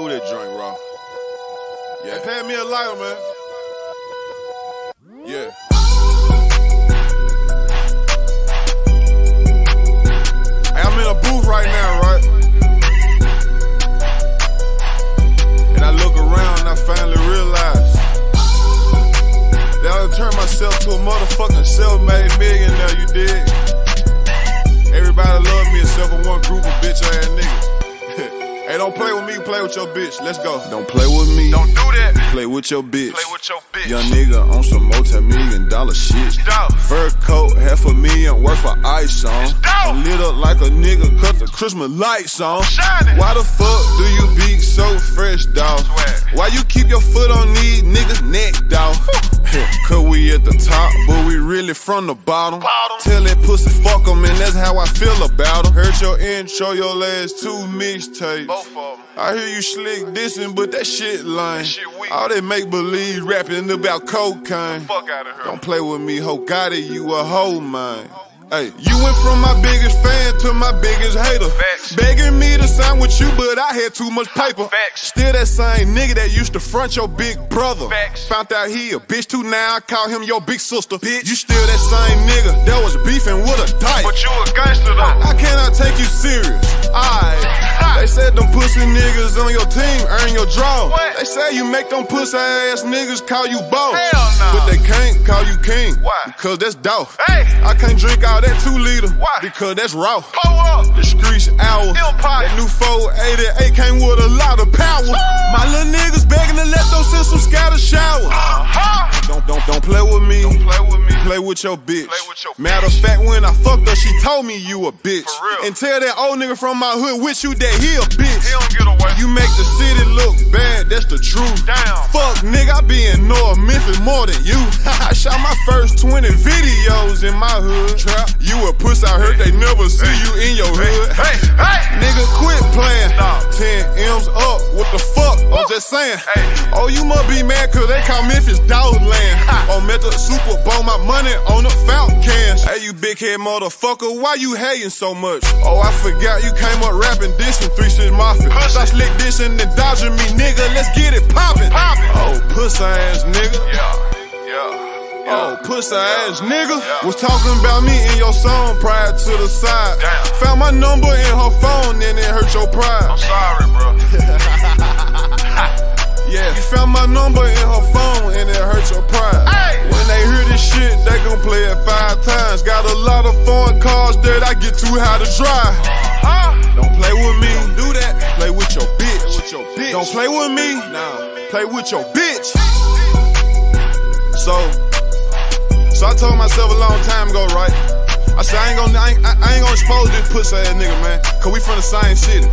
through that joint, bro. Yeah. Hey, hand me a lighter, man. Yeah. With me, play with your bitch. Let's go. Don't play with me. Don't do that. Play with your bitch. Play with your bitch. Young nigga on some multi-million dollar shit. Fur coat, half a million worth of ice on. I'm lit up like a nigga, cut the Christmas lights on. Shining. Why the fuck do you be so fresh, Dolph? Swag. Why you keep your foot on these niggas' neck, Dolph? Cause we at the top, but we really from the bottom. Bottom. Tell that pussy fuck 'em, and that's how I feel about 'em. Heard your intro, your last two mixtapes. Both of them. I hear you slick dissing, but that shit lame. shit weak. All that make believe rapping about cocaine. Fuck out of. Don't play with me, ho. Gotti, you a hoe, man. Hey, you went from my biggest fan to my biggest hater. Facts. Begging me to sign with you, but I had too much paper. Facts. Still that same nigga that used to front your big brother. Facts. Found out he a bitch too now, I call him your big sister. Bitch. You still that same nigga that was beefing with a dyke. But you a gangster though. I cannot take you serious. Alright. They said them pussy niggas on your team earn your draw. What? They say you make them pussy ass niggas call you boss. Hell no. But they can't call you king. Why? Because that's dough. Hey. I can't drink all that two liter. Why? Because that's raw. The streets hour. Empire. That new 488 came with a lot of power. My little niggas begging to let those systems scatter shower. Uh-huh. Don't don't don't play with me. Don't play with me. Play with your bitch. With your Matter of fact, when I fucked her, she told me you a bitch. For real. And tell that old nigga from my hood with you that he a bitch. He don't get away. You make the city look bad, that's the truth. Damn. Fuck, nigga, I be in North Memphis more than you. I shot my first 20 videos in my hood. Trap, you a never see you in your hood. Hey, hey. Nigga, quit playing. Nah. 10 M's up, what the fuck? I'm just saying. Hey. Oh, you must be mad cause they call Memphis Dogland. On the Super Bowl, my money on the fountain cans. Hey, you big head motherfucker, why you hating so much? Oh, I forgot you came up rapping this in 3 6 Mafia. I slick this and dodging me, nigga. Let's get it poppin'. Poppin'. Oh, pussy ass nigga. Yeah. Pussy ass nigga Yeah. was talking about me in your song prior to the side. Found my number in her phone and it hurt your pride. I'm sorry, bro. Yeah, you found my number in her phone and it hurt your pride. When they hear this shit, they gon' play it five times. Got a lot of foreign cars that I get too high to drive. Huh? Don't play with me, don't do that. Play with your bitch. with your bitch. Don't play with me, nah. Play with your bitch. So, so I told myself a long time ago, right? I said I ain't gonna, I ain't, I ain't gonna expose this pussy ass nigga, man. Cause we from the same city.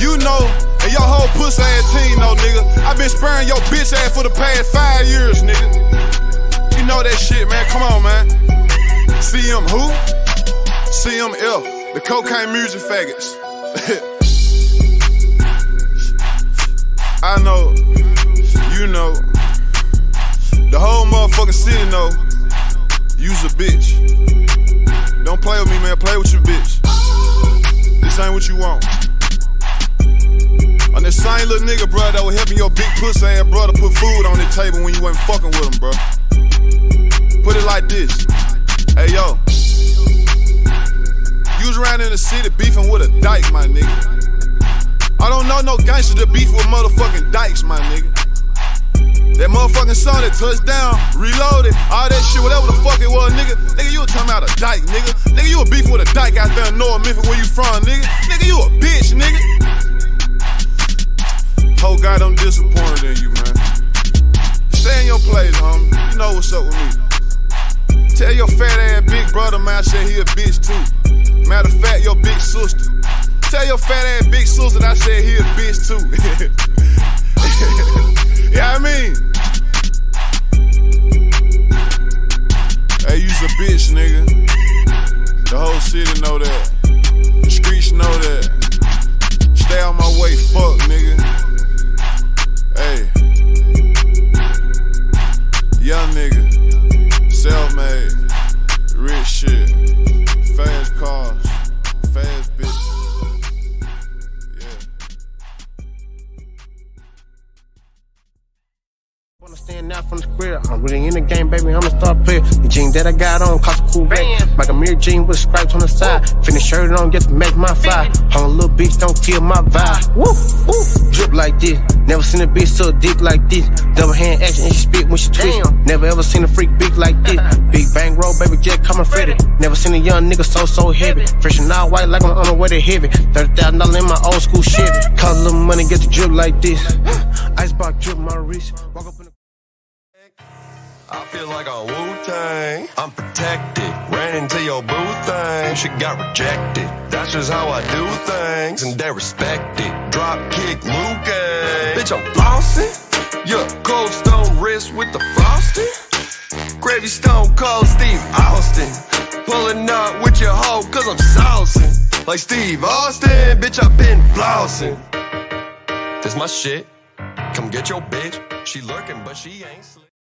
You know, and your whole pussy ass team know, nigga. i been sparing your bitch ass for the past five years, nigga. You know that shit, man. Come on, man. CM who? CMF, the cocaine music faggots. I know, you know, the whole motherfucking city know you's a bitch. Don't play with me, man. Play with your bitch. This ain't what you want. I'm the same little nigga, bro, that was helping your big pussy ass brother put food on the table when you wasn't fucking with him, bro. Put it like this. Hey, yo. You was around in the city beefing with a dyke, my nigga. I don't know no gangster that beef with motherfucking dykes, my nigga. That motherfucking son that touched down, reloaded, all that shit, whatever the fuck. You about a dyke, nigga. Nigga, you a beef with a dyke out there in North Memphis where you from, nigga. Nigga, you a bitch, nigga. Ho Gotti, I'm disappointed in you, man. Stay in your place, homie. You know what's up with me. Tell your fat ass big brother, man, I said he a bitch too. Matter of fact, your big sister. Tell your fat ass big sister I said he a bitch too. yeah, I mean. A bitch, nigga. The whole city know that. The streets know in the game, baby. I'm a star player. The jean that I got on cost a cool rate. Like a mirror jean with stripes on the side. Finish shirt on just to make my. Hold on, little bitch, don't kill my vibe. Woo, woo. Drip like this. Never seen a bitch so deep like this. Double hand action and she spit when she twist. Never ever seen a freak big like this. Big bang roll, baby, jet coming fitted. Never seen a young nigga so, so heavy. Fresh and all white like I'm on the way to heavy. $30,000 in my old school Chevy. Call a little money, get the drip like this. Icebox drip my wrist. Walk up in the I feel like a Wu Tang. I'm protected. Ran into your boo thing. She got rejected. That's just how I do things. And they respect it. Drop kick Luke. Bitch, I'm flossing. Yeah, cold stone wrist with the frosting. Gravy stone cold Steve Austin. Pulling up with your hoe cause I'm saucing. Like Steve Austin. Bitch, I've been flossing. This my shit. Come get your bitch. She lurking, but she ain't slick.